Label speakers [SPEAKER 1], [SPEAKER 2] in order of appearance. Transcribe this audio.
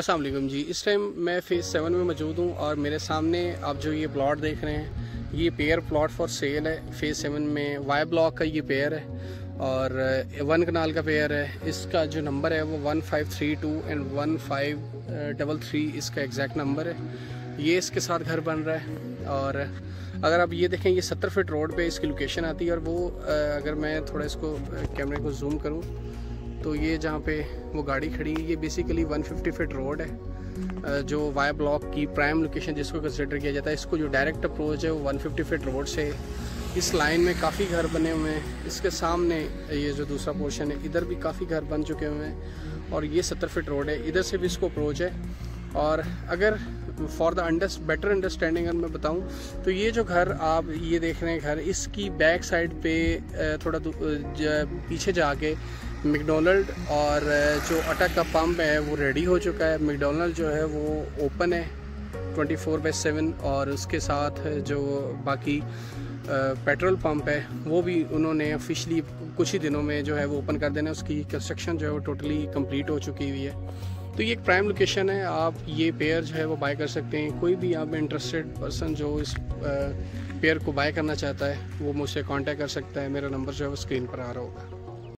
[SPEAKER 1] असलम जी। इस टाइम मैं phase seven में मौजूद हूँ और मेरे सामने आप जो ये प्लॉट देख रहे हैं, ये पेयर प्लॉट फॉर सेल है। फ़ेज़ सेवन में वाई ब्लॉक का ये पेयर है और वन कनाल का पेयर है। इसका जो नंबर है वो one five three two and one five double three इसका एग्जैक्ट नंबर है। ये इसके साथ घर बन रहा है और अगर आप ये देखें, ये सत्तर फीट रोड पे इसकी लोकेशन आती है और वो अगर मैं थोड़ा इसको कैमरे को जूम करूँ तो ये जहाँ पे वो गाड़ी खड़ी है, ये बेसिकली 150 फीट रोड है जो वाई ब्लॉक की प्राइम लोकेशन जिसको कंसिडर किया जाता है। इसको जो डायरेक्ट अप्रोच है, वो 150 फीट रोड से इस लाइन में काफ़ी घर बने हुए हैं। इसके सामने ये जो दूसरा पोर्शन है, इधर भी काफ़ी घर बन चुके हुए हैं और ये सत्तर फिट रोड है। इधर से भी इसको अप्रोच है। और अगर for the under better understanding अगर मैं बताऊँ तो ये जो घर आप ये देख रहे हैं घर इसकी बैक साइड पे थोड़ा जा, पीछे जाके मैकडोनल्ड और जो अटक का पम्प है वो रेडी हो चुका है। मैकडोनल्ड जो है वो ओपन है 24 फोर बाई सेवन और उसके साथ जो बाकी पेट्रोल पंप है वो भी उन्होंने ऑफिशली कुछ ही दिनों में जो है वो ओपन कर देना उसकी कंस्ट्रक्शन जो है वो टोटली कंप्लीट हो चुकी हुई है। तो ये एक प्राइम लोकेशन है, आप ये पेयर जो है वो बाय कर सकते हैं। कोई भी आप इंटरेस्टेड पर्सन जो इस पेयर को बाय करना चाहता है, वो मुझसे कांटेक्ट कर सकता है। मेरा नंबर जो है वो स्क्रीन पर आ रहा होगा।